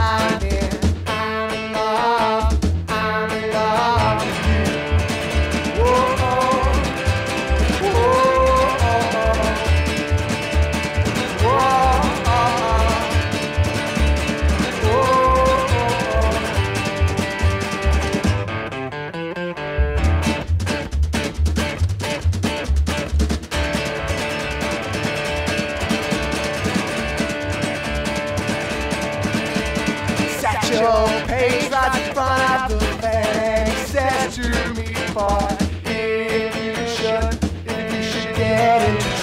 I show pays lots of fun at the bank. Says to me, but if you should, if you should get it.